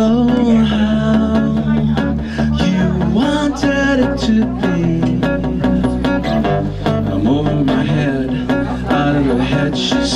know how you wanted it to be. I'm over my head, out of her head, she's